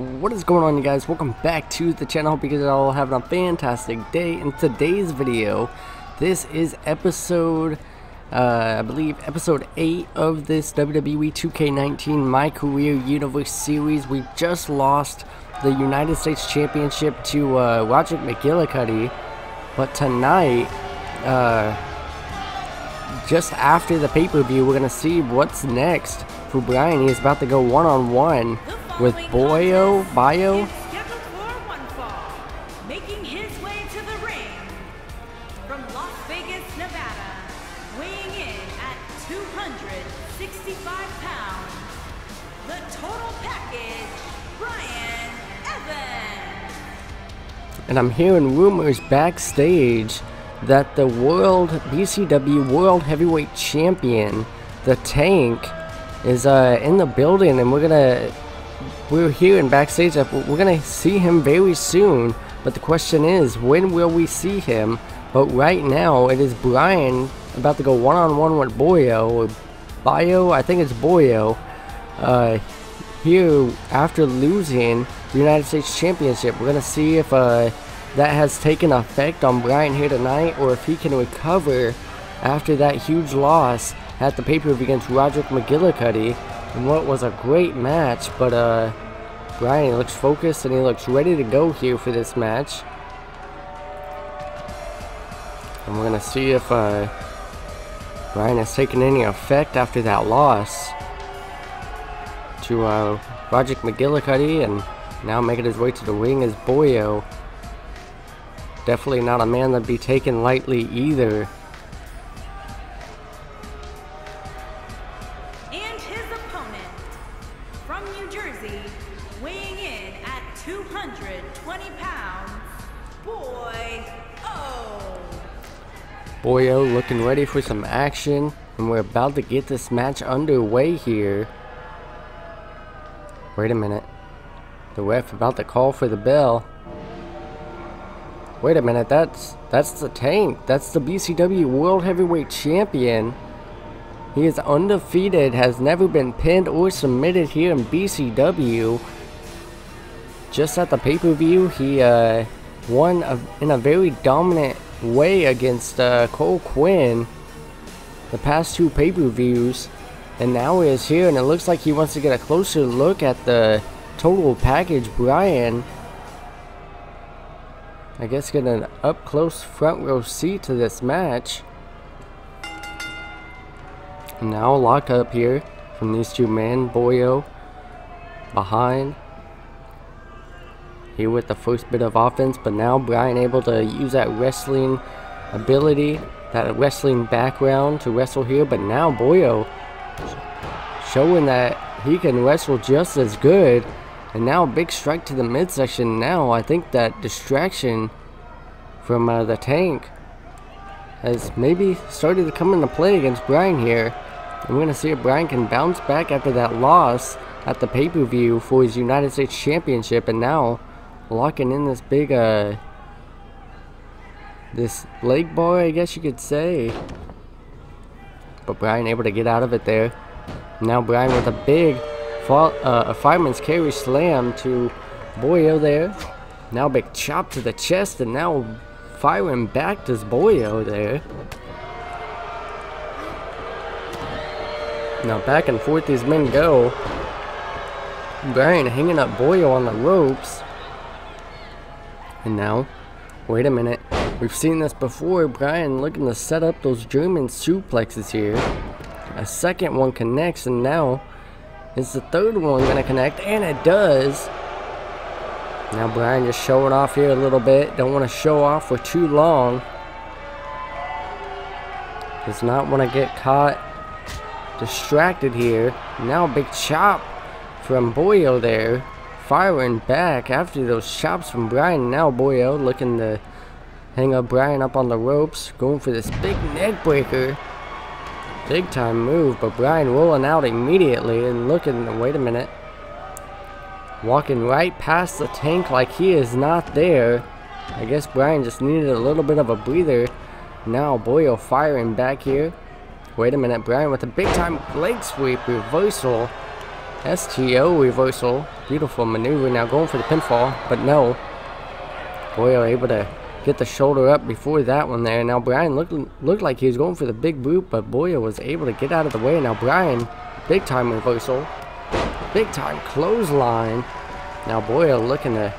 What is going on you guys? Welcome back to the channel. Hope you guys are all having a fantastic day. In today's video, this is episode, uh, I believe episode 8 of this WWE 2K19 My Career Universe Series. We just lost the United States Championship to uh, Roger McGillicuddy. But tonight, uh, just after the pay-per-view, we're going to see what's next for Bryan. He's about to go one-on-one. -on -one with Boyo, Bio. Making his way to the ring from Las Vegas, Nevada, weighing in at 265 pounds, the total package, Evans. And I'm hearing rumors backstage that the World BCW World Heavyweight Champion, the Tank, is uh, in the building, and we're gonna we're here in backstage we're gonna see him very soon. But the question is when will we see him? But right now it is Bryan about to go one-on-one -on -one with Boyo? Bio I think it's Boyo. Uh, here after losing the United States Championship we're gonna see if uh, that has taken effect on Bryan here tonight or if he can recover after that huge loss at the pay-per-view against Roderick McGillicuddy in what was a great match, but uh, Bryan looks focused and he looks ready to go here for this match. And we're going to see if uh, Bryan has taken any effect after that loss to uh, Roderick McGillicuddy and now making his way to the ring is Boyo. Definitely not a man to be taken lightly either. Boyo looking ready for some action. And we're about to get this match underway here. Wait a minute. The ref about to call for the bell. Wait a minute, that's that's the tank. That's the BCW World Heavyweight Champion. He is undefeated, has never been pinned or submitted here in BCW. Just at the pay-per-view, he uh, won a, in a very dominant way against uh, Cole Quinn the past two pay-per-views and now he is here and it looks like he wants to get a closer look at the total package Bryan. I guess get an up close front row seat to this match now locked up here from these two men Boyo behind here with the first bit of offense, but now Bryan able to use that wrestling ability, that wrestling background to wrestle here, but now Boyo showing that he can wrestle just as good. And now a big strike to the midsection now. I think that distraction from uh, the tank has maybe started to come into play against Bryan here. And we're going to see if Bryan can bounce back after that loss at the pay-per-view for his United States Championship. And now locking in this big, uh, this leg bar, I guess you could say. But Bryan able to get out of it there. Now Bryan with a big fall, uh, a fireman's carry slam to Boyo there. Now big chop to the chest and now firing back to Boyo there. Now back and forth these men go. Bryan hanging up Boyo on the ropes. And now, wait a minute. We've seen this before. Bryan looking to set up those German suplexes here. A second one connects and now is the third one going to connect? And it does. Now Bryan just showing off here a little bit. Don't want to show off for too long. Does not want to get caught distracted here. Now big chop from Boyo there firing back after those chops from Bryan. Now Boyo looking to hang up Bryan up on the ropes. Going for this big neck breaker. Big time move, but Bryan rolling out immediately and looking, wait a minute. Walking right past the tank like he is not there. I guess Bryan just needed a little bit of a breather. Now Boyo firing back here. Wait a minute, Bryan with a big time leg sweep reversal. STO reversal. Beautiful maneuver. Now going for the pinfall, but no. Boyo able to get the shoulder up before that one there. Now Bryan looked looked like he was going for the big boot, but Boyo was able to get out of the way. Now Bryan, big time reversal. Big time clothesline. Now Boyo looking to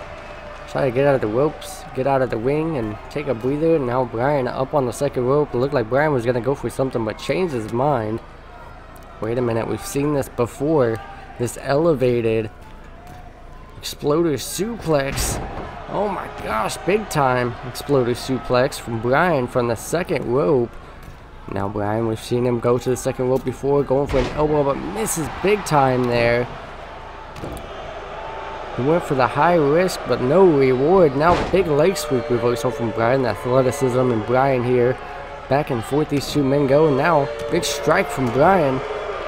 try to get out of the ropes, get out of the ring, and take a breather. Now Bryan up on the second rope. It looked like Bryan was going to go for something, but changed his mind. Wait a minute, we've seen this before. This elevated exploder suplex. Oh my gosh, big time exploder suplex from Bryan from the second rope. Now Bryan, we've seen him go to the second rope before, going for an elbow, but misses big time there. He went for the high risk, but no reward. Now big leg sweep reversal from Bryan, Athleticism and Bryan here. Back and forth these two men go. Now big strike from Bryan.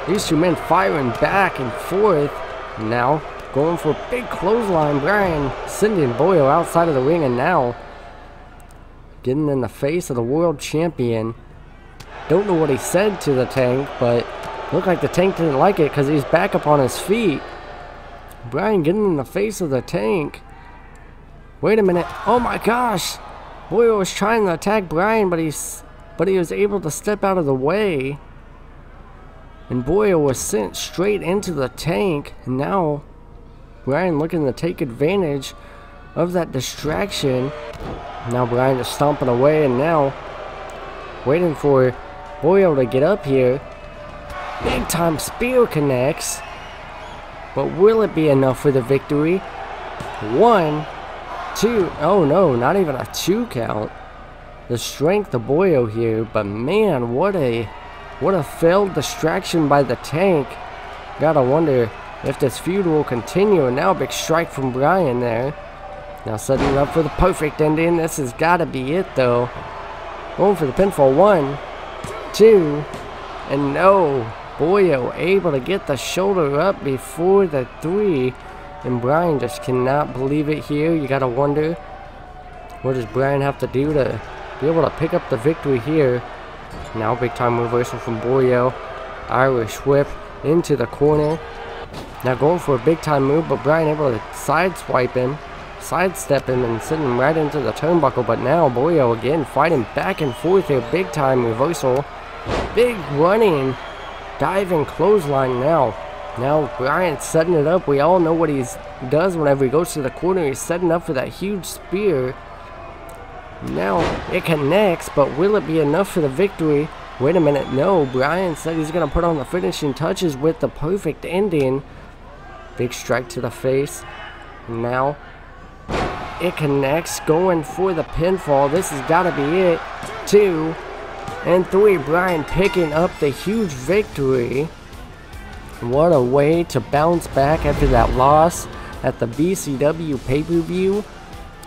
These two men firing back and forth. Now going for a big clothesline. Bryan sending Boyle outside of the ring and now getting in the face of the world champion. Don't know what he said to the tank, but looked like the tank didn't like it because he's back up on his feet. Bryan getting in the face of the tank. Wait a minute. Oh my gosh. Boyle was trying to attack Bryan, but he's but he was able to step out of the way. And Boyo was sent straight into the tank. And now Bryan looking to take advantage of that distraction. Now Bryan is stomping away and now waiting for Boyo to get up here. Big time spear connects. But will it be enough for the victory? One, two, oh no, not even a two count. The strength of Boyo here, but man, what a what a failed distraction by the tank. Gotta wonder if this feud will continue. And now a big strike from Bryan there. Now setting up for the perfect ending. This has gotta be it though. Going for the pinfall. One, two, and no. Boyo able to get the shoulder up before the three. And Bryan just cannot believe it here. You gotta wonder, what does Bryan have to do to be able to pick up the victory here? Now big time reversal from Boyo. Irish whip into the corner. Now going for a big time move, but Bryan able to sideswipe him, sidestep him, and send him right into the turnbuckle. But now Boyo again fighting back and forth here. Big time reversal. Big running diving clothesline now. Now Bryan's setting it up. We all know what he does whenever he goes to the corner. He's setting up for that huge spear. Now it connects, but will it be enough for the victory? Wait a minute, no. Bryan said he's going to put on the finishing touches with the perfect ending. Big strike to the face. Now it connects, going for the pinfall. This has got to be it. Two, and three, Bryan picking up the huge victory. What a way to bounce back after that loss at the BCW pay-per-view.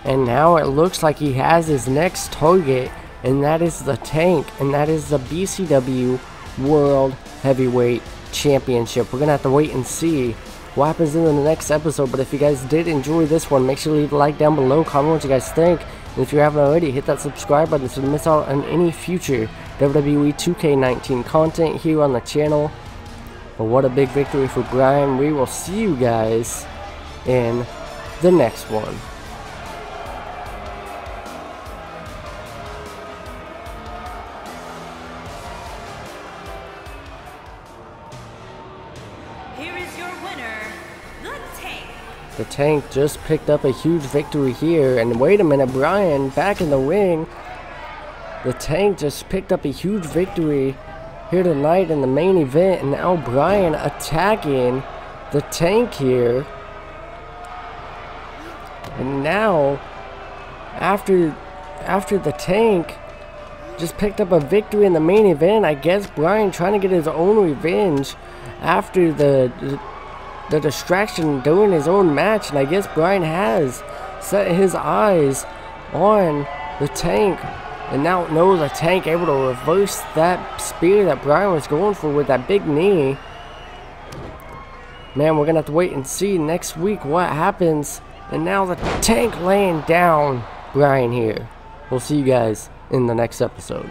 And now it looks like he has his next target, and that is the tank, and that is the BCW World Heavyweight Championship. We're going to have to wait and see what happens in the next episode. But if you guys did enjoy this one, make sure to leave a like down below, comment what you guys think. And if you haven't already, hit that subscribe button so you miss out on any future WWE 2K19 content here on the channel. But what a big victory for Bryan. We will see you guys in the next one. Here is your winner, the Tank. The Tank just picked up a huge victory here. And wait a minute, Bryan, back in the ring. The Tank just picked up a huge victory here tonight in the main event. And now Bryan attacking the Tank here. And now, after after the Tank just picked up a victory in the main event, I guess Bryan trying to get his own revenge after the the distraction during his own match, and I guess Bryan has set his eyes on the tank, and now knows the tank able to reverse that spear that Bryan was going for with that big knee. Man, we're gonna have to wait and see next week what happens. And now the tank laying down Bryan here. We'll see you guys in the next episode.